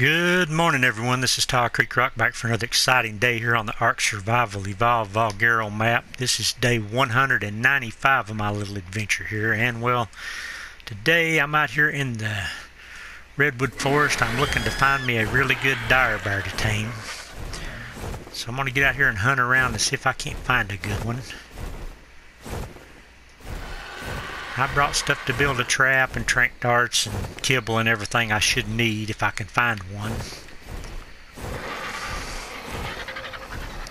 Good morning, everyone. This is Todd Creek Rock back for another exciting day here on the Ark Survival Evolve Valguero map. This is day 195 of my little adventure here, and well, today I'm out here in the Redwood Forest. I'm looking to find me a really good dire bear to tame. So I'm going to get out here and hunt around to see if I can't find a good one. I brought stuff to build a trap and trank darts and kibble and everything I should need if I can find one.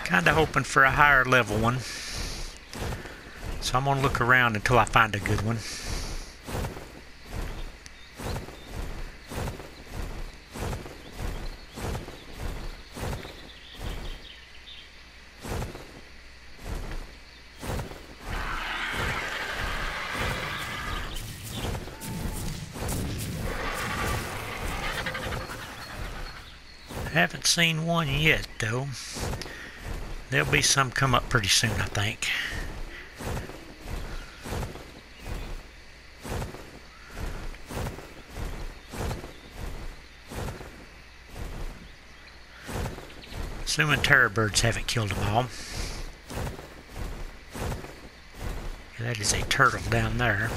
Kinda hoping for a higher level one. So I'm gonna look around until I find a good one. Haven't seen one yet, though. There'll be some come up pretty soon, I think. Assuming terror birds haven't killed them all. that is a turtle down there.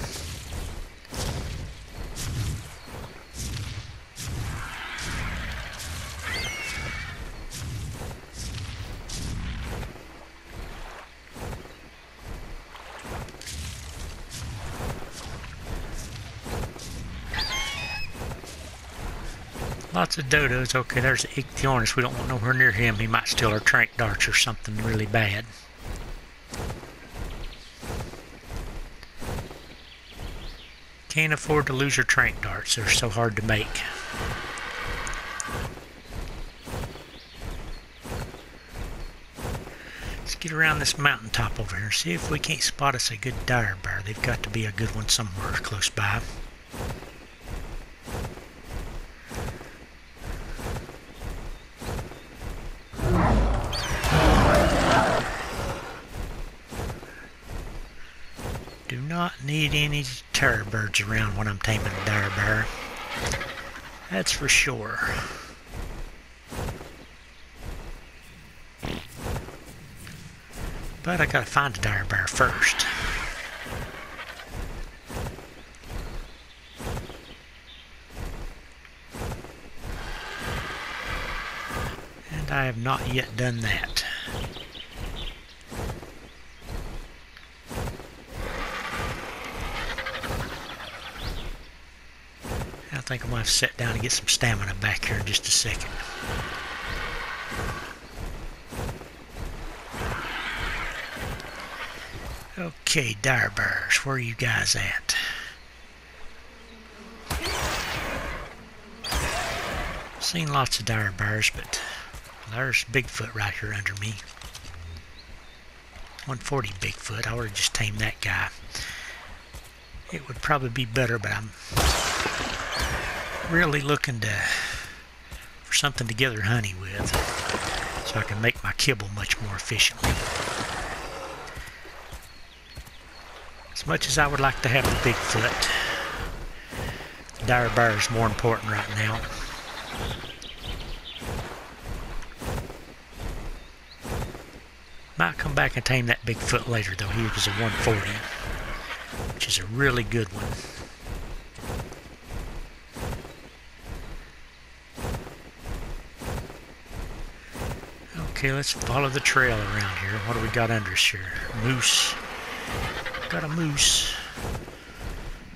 Of dodos. Okay, there's the Ichthyornis. We don't want nowhere near him. He might steal our trank darts or something really bad. Can't afford to lose your trank darts. They're so hard to make. Let's get around this mountaintop over here and see if we can't spot us a good dire bear. They've got to be a good one somewhere close by. Terror birds around when I'm taming a dire bear. That's for sure. But I gotta find a dire bear first. And I have not yet done that. Think I'm going to have to sit down and get some stamina back here in just a second. Okay, dire bears, where are you guys at? Seen lots of dire bears, but there's Bigfoot right here under me. 140 Bigfoot. I would have just tamed that guy. It would probably be better, but I'm really looking to for something to gather honey with so I can make my kibble much more efficiently. As much as I would like to have the Bigfoot, the dire bear is more important right now. Might come back and tame that Bigfoot later though. He was a 140, which is a really good one. Okay, let's follow the trail around here. What do we got under us here? Moose. Got a moose.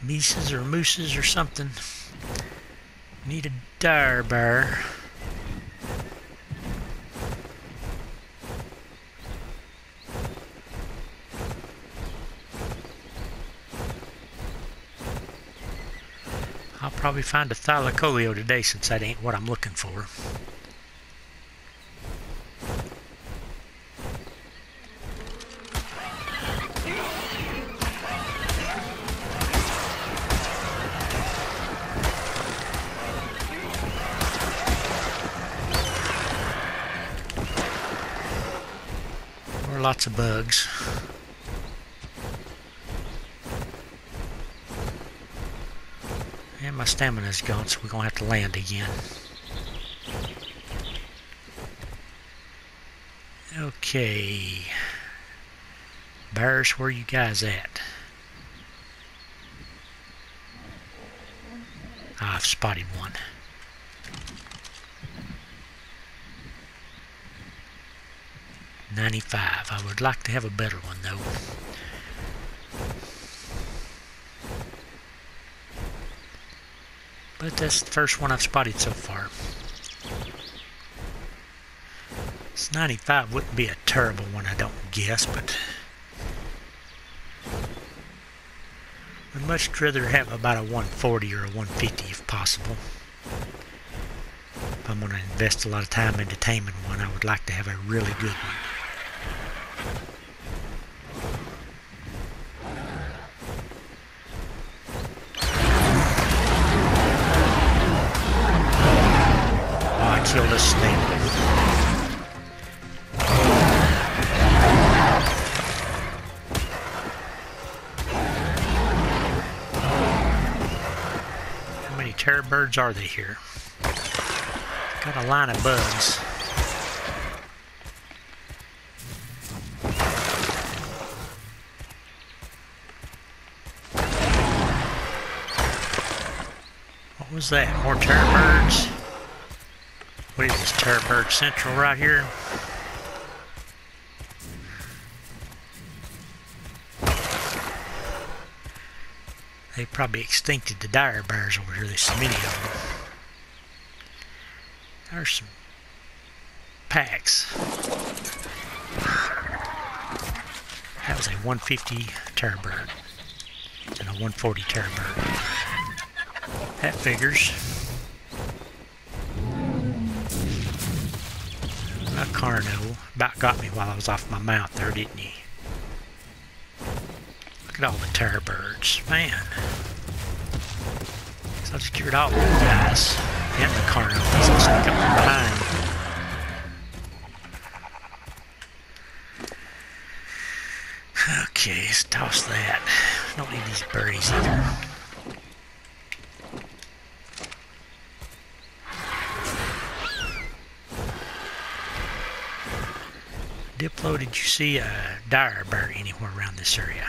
Mises or mooses or something. Need a dire bear. I'll probably find a thylacoleo today since that ain't what I'm looking for. And my stamina's gone, so we're going to have to land again. Okay. Bears, where you guys at? I've spotted one. Ninety-five. I would like to have a better one though. But that's the first one I've spotted so far. This 95 wouldn't be a terrible one, I don't guess, but I'd much rather have about a 140 or a 150 if possible. If I'm going to invest a lot of time into taming one, I would like to have a really good one. Birds are they here? Got a line of bugs. What was that? More terror birds? What is this, terror bird central right here? They probably extincted the dire bears over here. There's so many of them. There's some packs. That was a 150 terror bird and a 140 terror bird. That figures. A Carno about got me while I was off my mount there, didn't he? Look at all the terror birds. Man. So I secured all the guys and the car He's behind. Okay, let's toss that. Don't need these birdies either. Diplo, did you see a dire bird anywhere around this area?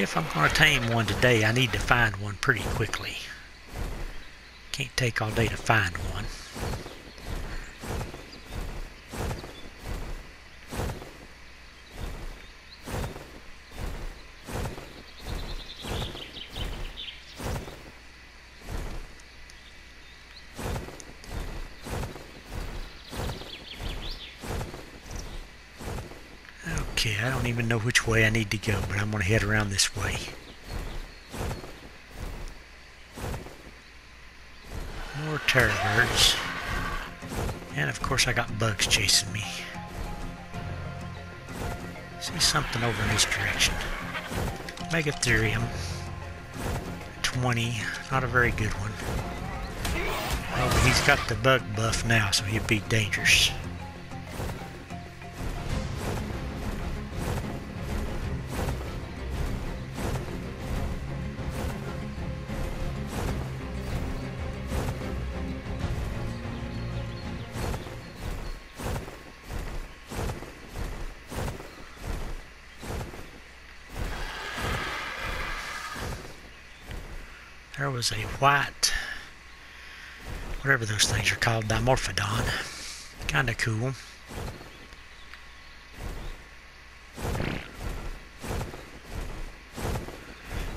If I'm going to tame one today, I need to find one pretty quickly. Can't take all day to find one. Okay, I don't even know which way I need to go, but I'm going to head around this way. More terror birds. And of course I got bugs chasing me. See something over in this direction. Megatherium. 20. Not a very good one. Oh, he's got the bug buff now, so he'd be dangerous. White, whatever those things are called, Dimorphodon. Kinda cool.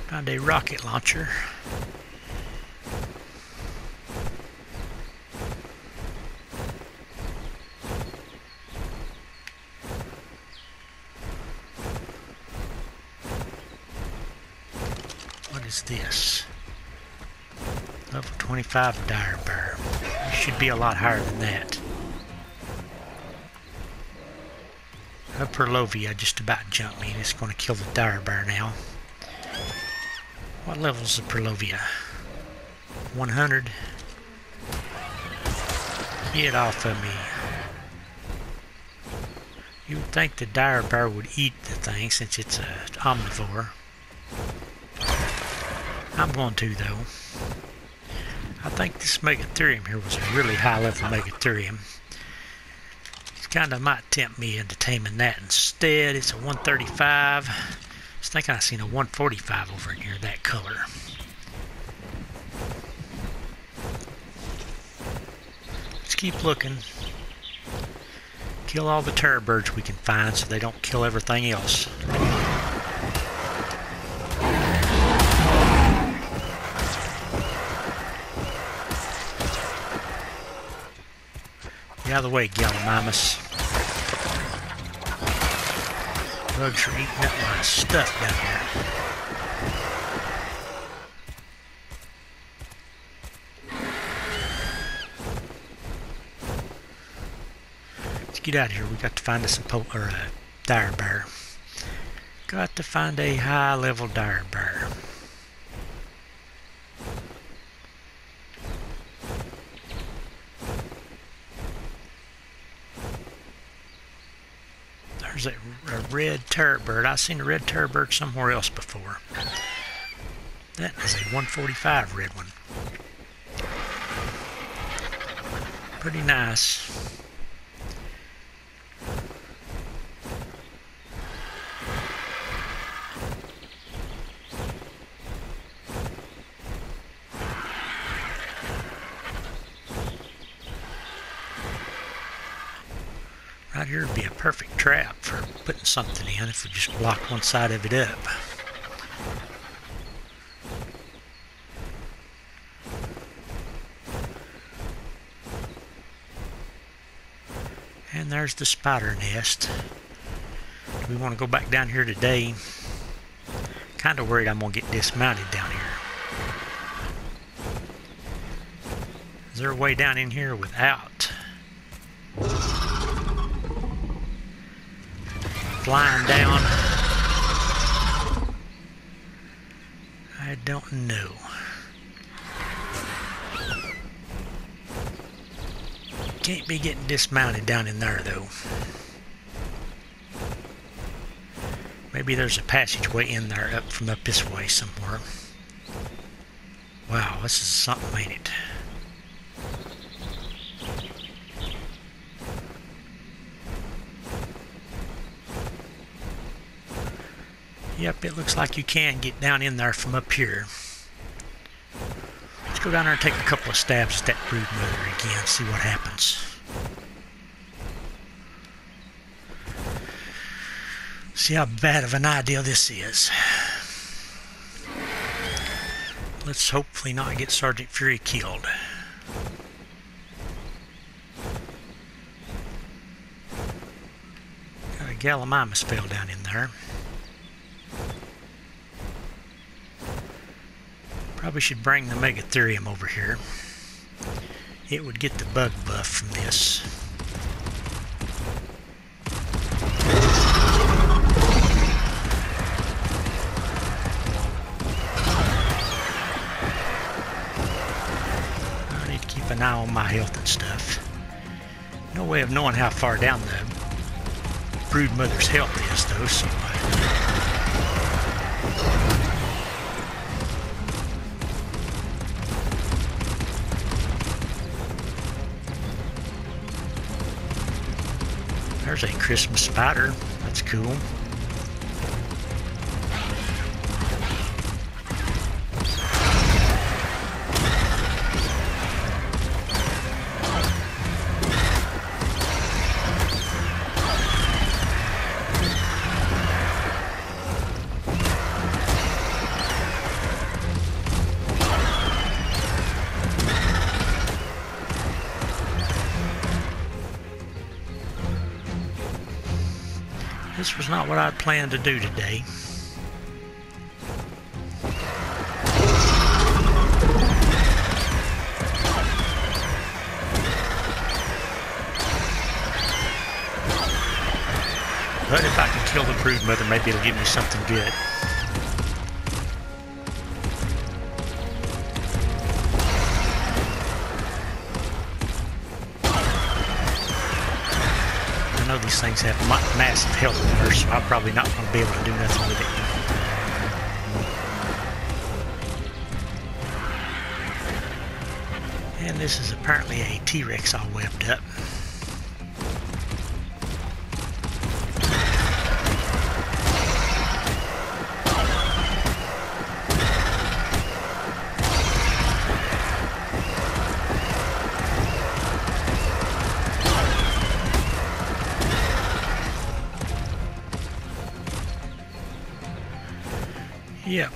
Found a rocket launcher. What is this? Level 25 dire bear. Should be a lot higher than that. A Purlovia just about jumped me and it's going to kill the dire bear now. What level is the Purlovia? 100? Get off of me. You would think the dire bear would eat the thing since it's an omnivore. I'm going to though. I think this Megatherium here was a really high level Megatherium. It kind of might tempt me into taming that instead. It's a 135. I thinking I seen a 145 over here, that color. Let's keep looking. Kill all the terror birds we can find so they don't kill everything else. Get out of the way. Bugs are eating up my stuff down here. Let's get out of here. We got to find us a or a dire bear. Got to find a high level dire bear. There's a, a red terror bird. I've seen a red terror bird somewhere else before. That is a 145 red one. Pretty nice. Something in if we just block one side of it up. And there's the spider nest. We want to go back down here today? Kind of worried I'm going to get dismounted down here. Is there a way down in here without flying down? I don't know. Can't be getting dismounted down in there though. Maybe there's a passageway in there up from up this way somewhere. Wow, this is something, ain't it? Yep, it looks like you can get down in there from up here. Let's go down there and take a couple of stabs at that brood mother again, see what happens. See how bad of an idea this is. Let's hopefully not get Sergeant Fury killed. Got a Gallimimus fell down in there. Probably should bring the Megatherium over here. It would get the bug buff from this. I need to keep an eye on my health and stuff. No way of knowing how far down the brood mother's health is though, so There's a Christmas spider. That's cool. Planned to do today. But if I can kill the brood mother, maybe it'll give me something good. these things have massive health bars, so I'm probably not going to be able to do nothing with it. And this is apparently a T-Rex all webbed up.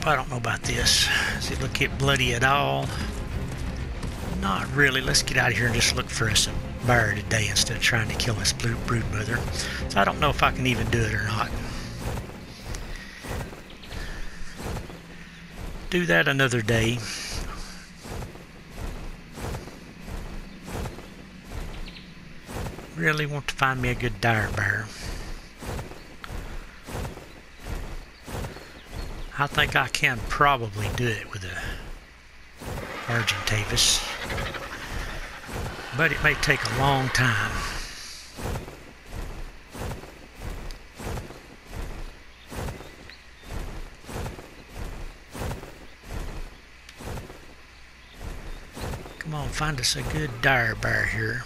I don't know about this. Does it look it bloody at all? Not really. Let's get out of here and just look for us a bear today instead of trying to kill this blue brood mother. So I don't know if I can even do it or not. Do that another day. Really want to find me a good dire bear. I think I can probably do it with a Argentavis. But it may take a long time. Come on, find us a good dire bear here.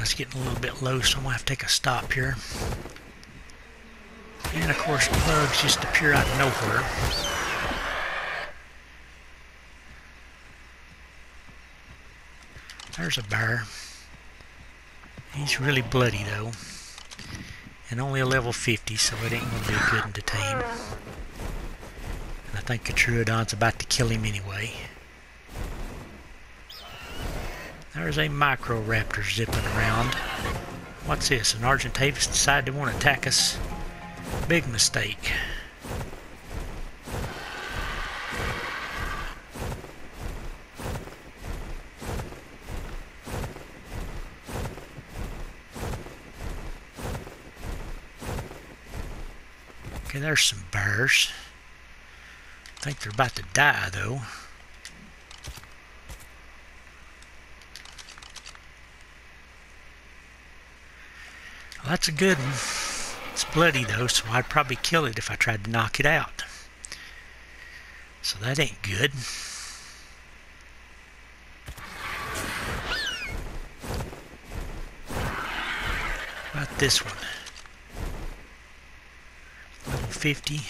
Stamina's getting a little bit low, so I'm going to have to take a stop here. And of course, bugs just appear out of nowhere. There's a bear. He's really bloody though. And only a level 50, so it ain't going to be good to tame. And I think the about to kill him anyway. There's a Microraptor zipping around. What's this? An Argentavis decided to want to attack us? Big mistake. Okay, there's some bears. I think they're about to die, though. That's a good one. It's bloody though, so I'd probably kill it if I tried to knock it out. So that ain't good. about this one? Level 50.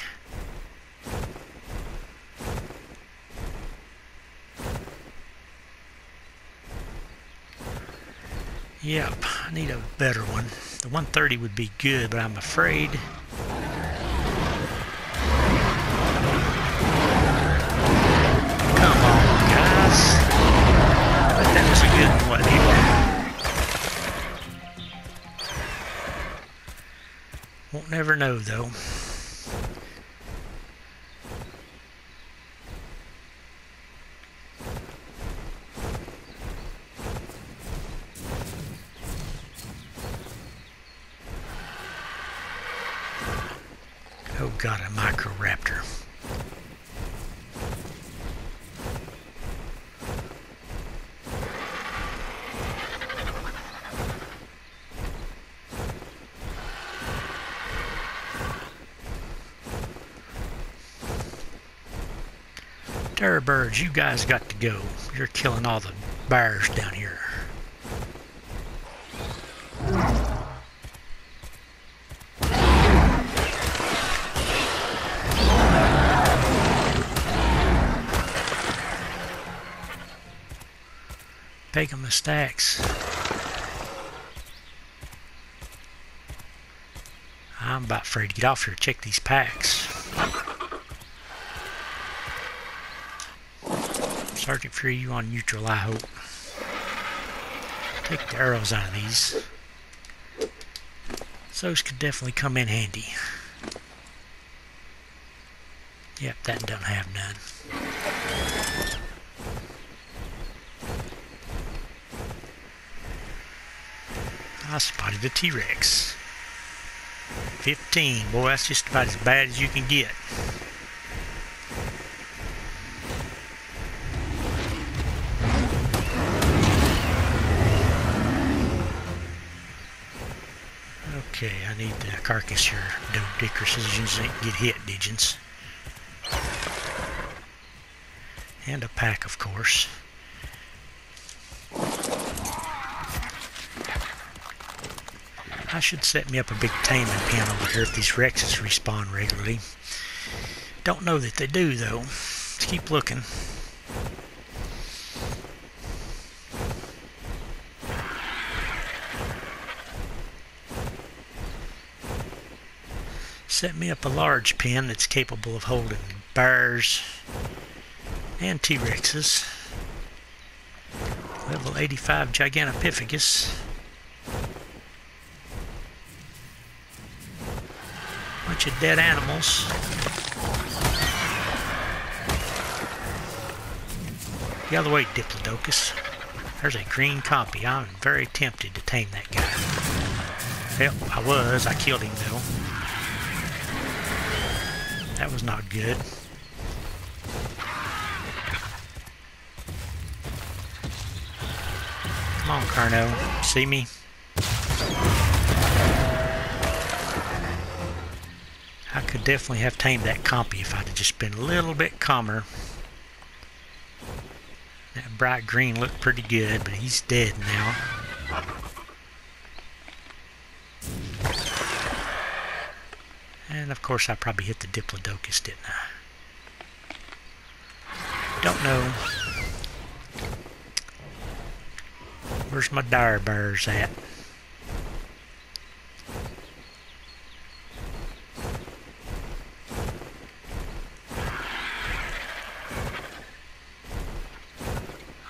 Yep, I need a better one. The 130 would be good, but I'm afraid... Come on, guys. But that was a good one, Won't never know, though. God, a Microraptor. Terror birds, you guys got to go. You're killing all the bears down here. The stacks. I'm about afraid to get off here check these packs. Sergeant Fury, you on neutral, I hope. Take the arrows out of these. Those could definitely come in handy. Yep, that doesn't have none. I spotted a T-Rex. 15. Boy, that's just about as bad as you can get. Okay, I need the carcass here. Don't decorations ain't get hit, digits. And a pack, of course. I should set me up a big taming pen over here if these Rexes respawn regularly. Don't know that they do, though. Let's keep looking. Set me up a large pen that's capable of holding bears and T-Rexes. Level 85 Gigantopithecus. Bunch of dead animals. The other way, Diplodocus. There's a green copy. I'm very tempted to tame that guy. Yep, I was. I killed him though. That was not good. Come on, Carno. See me? Could definitely have tamed that compy if I'd have just been a little bit calmer. That bright green looked pretty good, but he's dead now. And of course I probably hit the Diplodocus, didn't I? Don't know. Where's my dire bears at?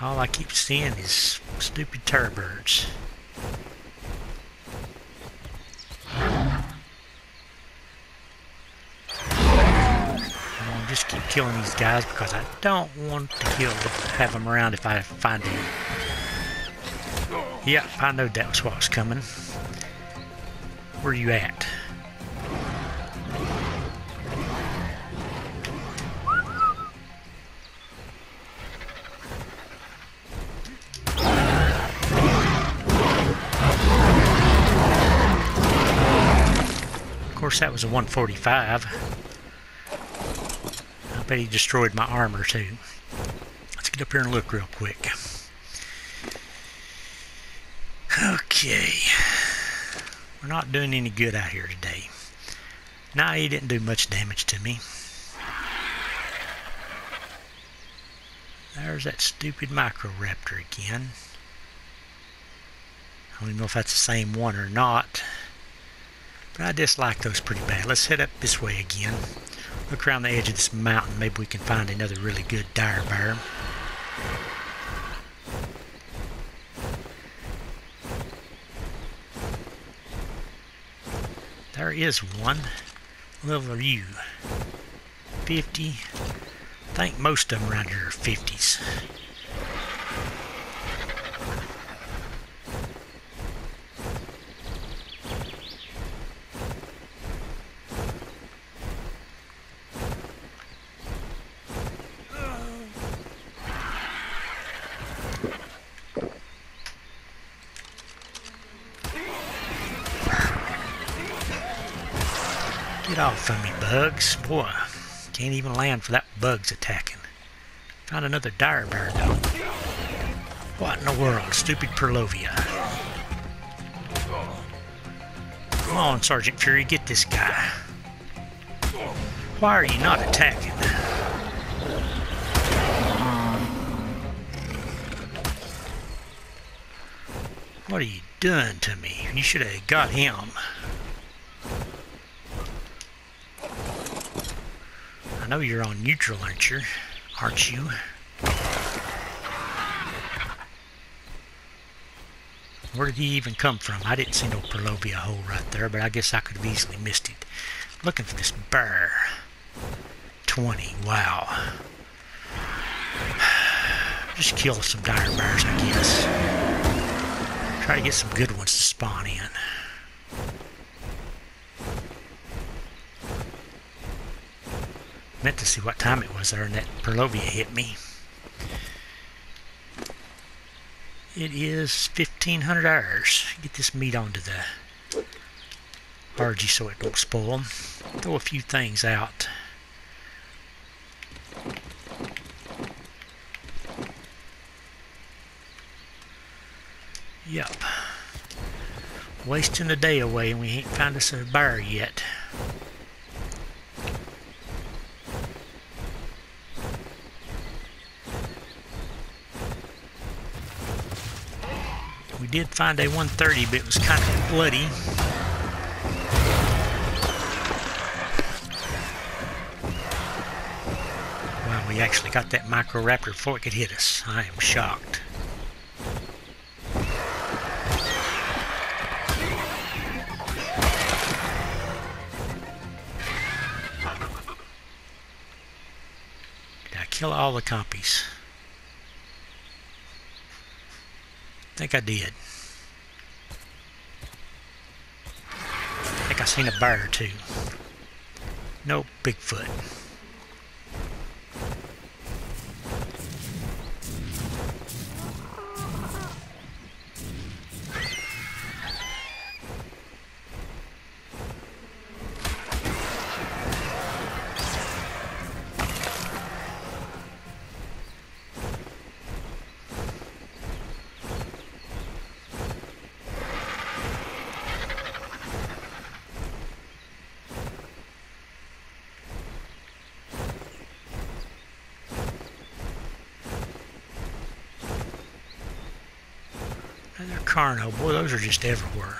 All I keep seeing these stupid birds. just keep killing these guys because I don't want to kill, have them around if I find them. Yep, I know that was what was coming. Where are you at? Course, that was a 145 I bet he destroyed my armor too. Let's get up here and look real quick. Okay. We're not doing any good out here today. Nah, he didn't do much damage to me. There's that stupid Microraptor again. I don't even know if that's the same one or not. But I dislike those pretty bad. Let's head up this way again. Look around the edge of this mountain. Maybe we can find another really good dire bear. There is one. Level you? 50. I think most of them around here are 50s. Get off of me, bugs. Boy, can't even land for that bug's attacking. Found another dire bear, though. What in the world? Stupid Purlovia. Come on, Sergeant Fury, get this guy. Why are you not attacking? What are you doing to me? You should have got him. Know you're on neutral, aren't you? Aren't you? Where did he even come from? I didn't see no Purlovia hole right there, but I guess I could have easily missed it. Looking for this bear. 20. Wow. Just kill some dire bears, I guess. Try to get some good ones to spawn in. Meant to see what time it was there and that Purlovia hit me. It is 1500 hours. Get this meat onto the RG so it don't spoil. Throw a few things out. Yep. Wasting the day away and we ain't found us a bear yet. Did find a 130, but it was kind of bloody. Wow, we actually got that Microraptor before it could hit us. I am shocked. Kill all the compies? Think I did. I think I seen a bear too. No Bigfoot. Carno. Boy, those are just everywhere.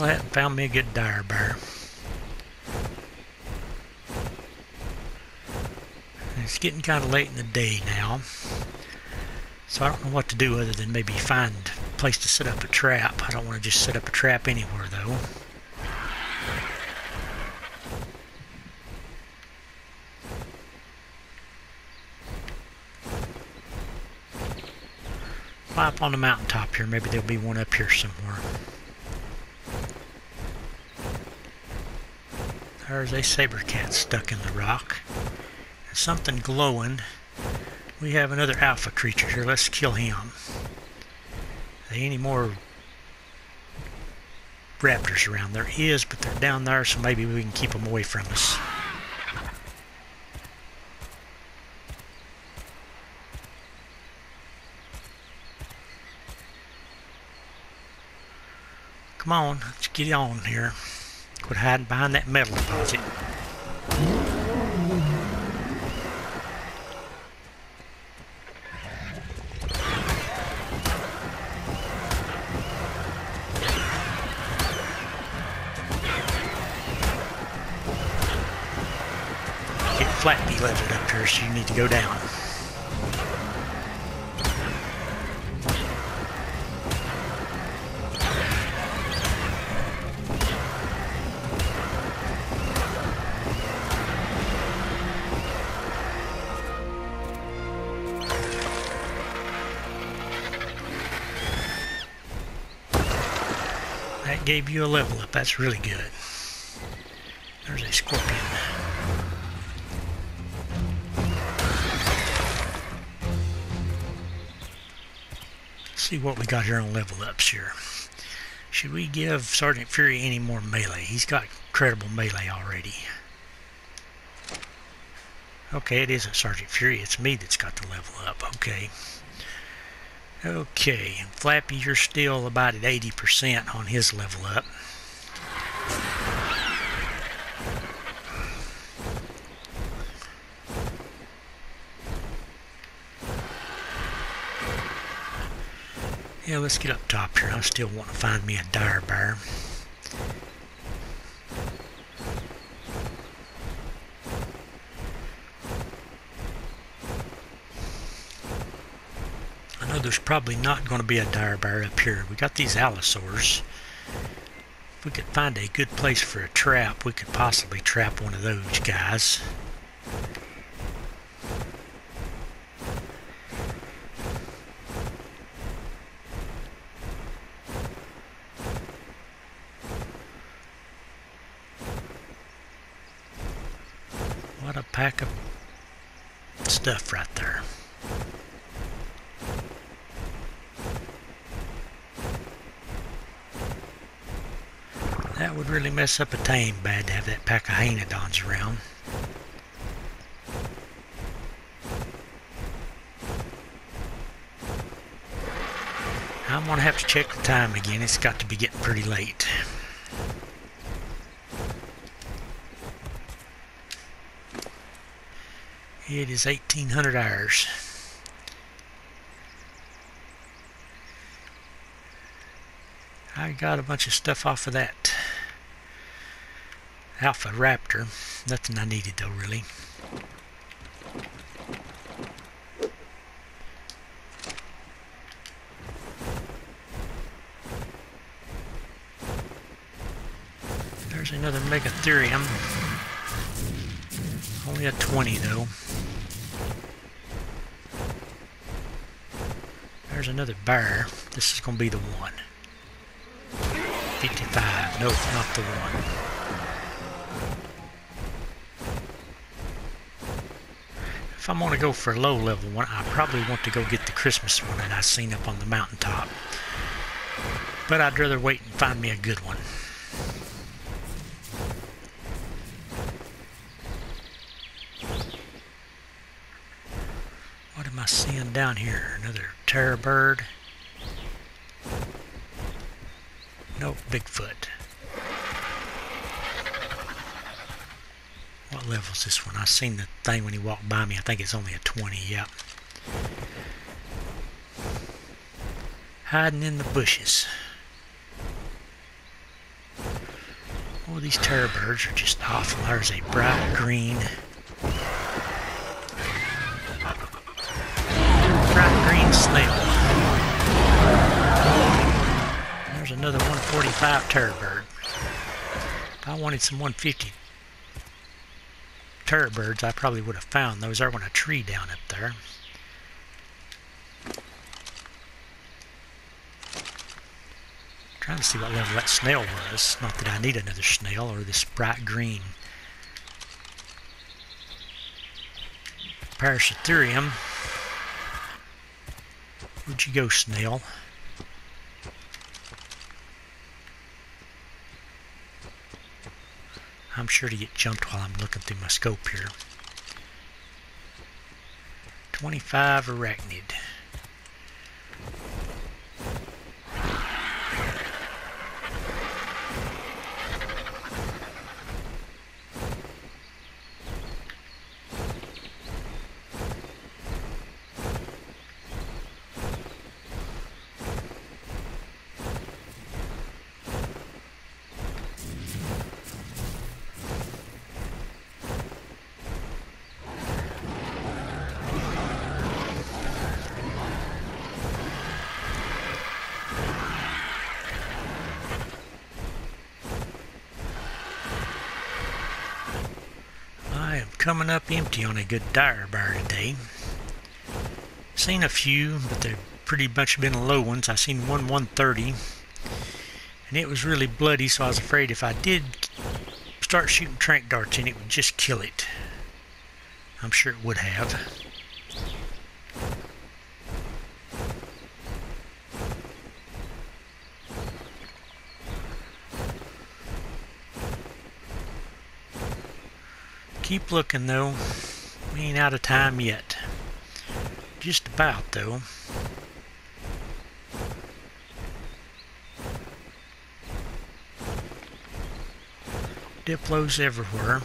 Yep, still haven't found me a good dire bear. It's getting kind of late in the day now, so I don't know what to do other than maybe find a place to set up a trap. I don't want to just set up a trap anywhere though. Fly up on the mountaintop here, maybe there'll be one up here somewhere. There's a saber cat stuck in the rock. And something glowing. We have another alpha creature here. Let's kill him. Any more raptors around? There is, but they're down there, so maybe we can keep them away from us. Come on, let's get on here. Quit hiding behind that metal deposit. Get Flappy leveled up here, so you need to go down. Gave you a level up. That's really good. There's a scorpion. Let's see what we got here on level ups here. Should we give Sergeant Fury any more melee? He's got incredible melee already. Okay, it isn't Sergeant Fury. It's me that's got the level up. Okay. Okay, Flappy, you're still about at 80% on his level up. Yeah, let's get up top here. I still want to find me a dire bear. Know there's probably not going to be a dire bear up here. We got these allosaurs. If we could find a good place for a trap, we could possibly trap one of those guys. What a pack of stuff right there. Really mess up a tame bad to have that pack of Hyaenodons around. I'm going to have to check the time again. It's got to be getting pretty late. It is 1800 hours. I got a bunch of stuff off of that Alpha Raptor. Nothing I needed though, really. There's another Megatherium. Only a 20 though. There's another bear. This is going to be the one. 55. Nope, not the one. If I'm going to go for a low level one, I probably want to go get the Christmas one that I seen up on the mountaintop. But I'd rather wait and find me a good one. What am I seeing down here? Another terror bird. Nope, Bigfoot. What level is this one? I seen the thing when he walked by me. I think it's only a 20, yep. Hiding in the bushes. Oh, these terror birds are just awful. There's a bright green bright green snail. There's another 145 terror bird. If I wanted some 150 terror birds, I probably would have found those. There went a tree down up there. trying to see what level that snail was. Not that I need another snail or this bright green Paraceratherium. Where'd you go, snail? I'm sure to get jumped while I'm looking through my scope here. 25 arachnid. Empty on a good dire bear today. Seen a few, but they've pretty much been low ones. I seen one 130, and it was really bloody, so I was afraid if I did start shooting trank darts in, it would just kill it. I'm sure it would have. Keep looking though. We ain't out of time yet. Just about though. Diplos everywhere.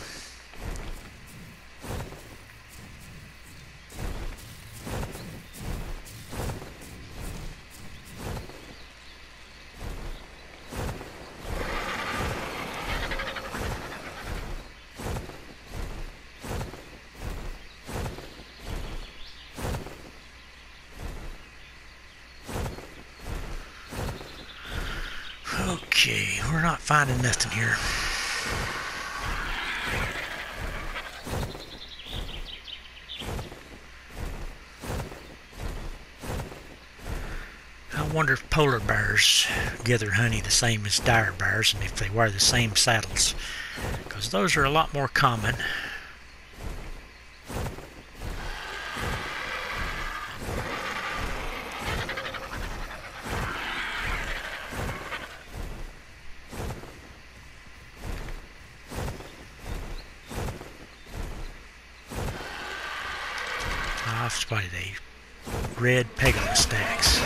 Finding nothing here. I wonder if polar bears gather honey the same as dire bears and if they wear the same saddles because those are a lot more common I've spotted a red Pegomastax.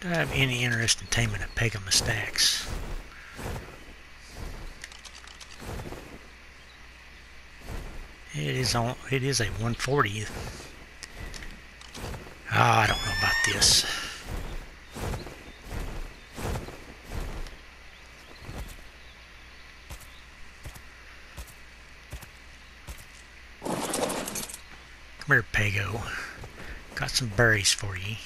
Do I have any interest in taming a Pegomastax? It is on. It is a 140. Ah, I don't know about this. Come here, Pago. Got some berries for you.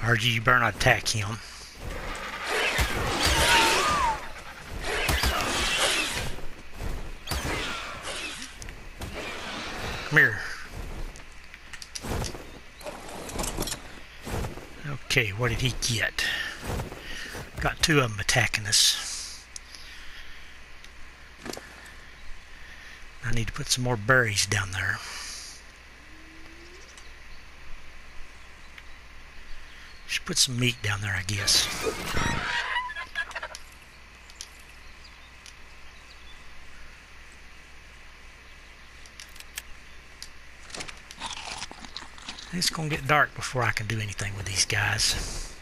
RG, you better not attack him. Come here. Okay, what did he get? Got two of them attacking us. I need to put some more berries down there. Should put some meat down there, I guess. It's going to get dark before I can do anything with these guys.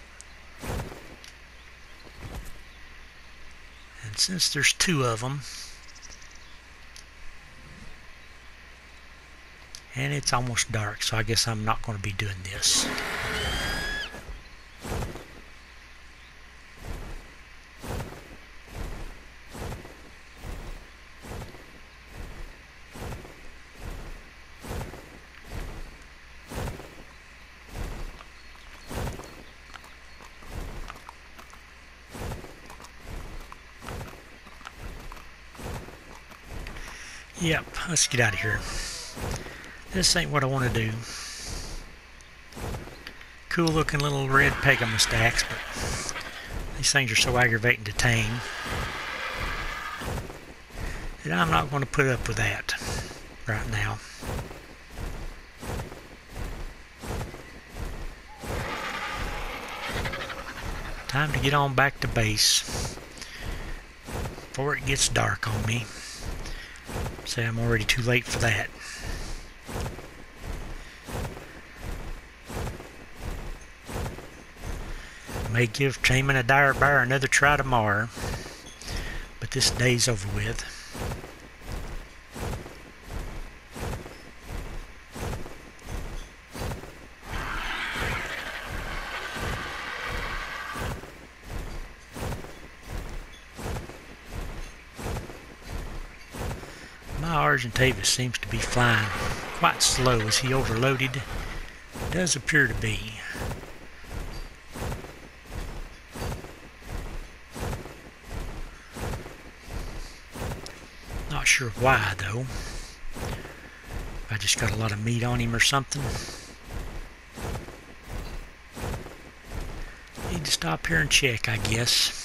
And since there's two of them, and it's almost dark, so I guess I'm not going to be doing this. Yep, let's get out of here. This ain't what I want to do. Cool looking little red Pegomastax, but these things are so aggravating to tame that I'm not going to put up with that right now. Time to get on back to base before it gets dark on me. Say I'm already too late for that. May give taming a dire bear another try tomorrow, but this day's over with. My Argentavis seems to be flying quite slow. Is he overloaded? Does appear to be. Sure why though. I just got a lot of meat on him or something. Need to stop here and check, I guess.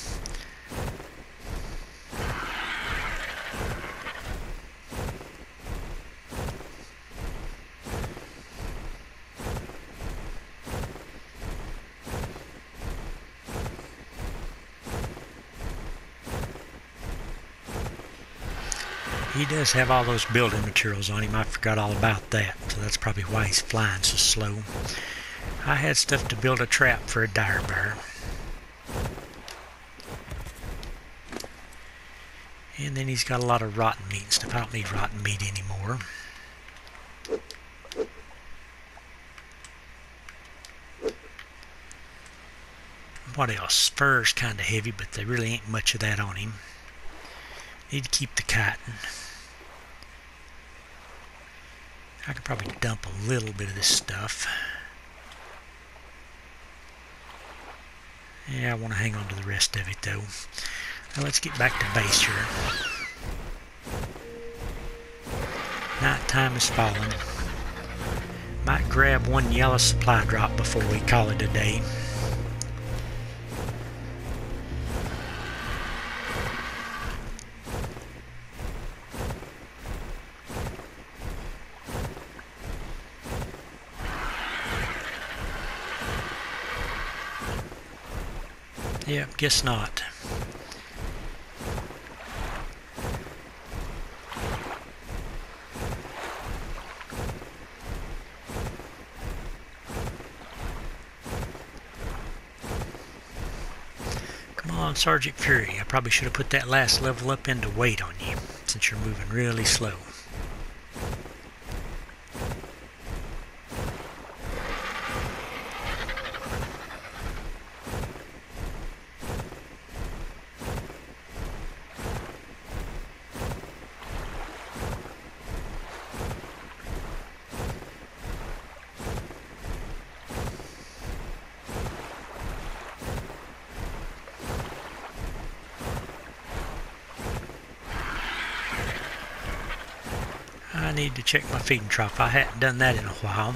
He does have all those building materials on him. I forgot all about that. So that's probably why he's flying so slow. I had stuff to build a trap for a dire bear. And then he's got a lot of rotten meat and stuff. I don't need rotten meat anymore. What else? Fur's kind of heavy, but there really ain't much of that on him. Need to keep the kiting. I could probably dump a little bit of this stuff. Yeah, I want to hang on to the rest of it though. Now let's get back to base here. Night time is falling. Might grab one yellow supply drop before we call it a day. Guess not. Come on, Sergeant Fury. I probably should have put that last level up into weight on you, since you're moving really slow. Check my feeding trough. I hadn't done that in a while.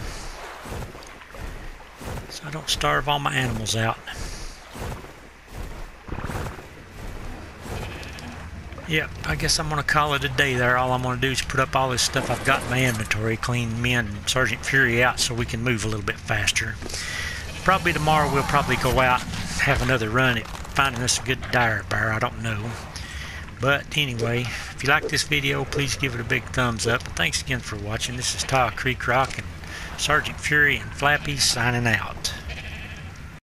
So I don't starve all my animals out. Yep, I guess I'm going to call it a day there. All I'm going to do is put up all this stuff I've got in my inventory, clean me and Sergeant Fury out so we can move a little bit faster. Probably tomorrow we'll probably go out have another run at finding us a good dire bear. I don't know. But anyway, if you like this video, please give it a big thumbs up. Thanks again for watching. This is Taw Creek Rock and Sergeant Fury and Flappy signing out.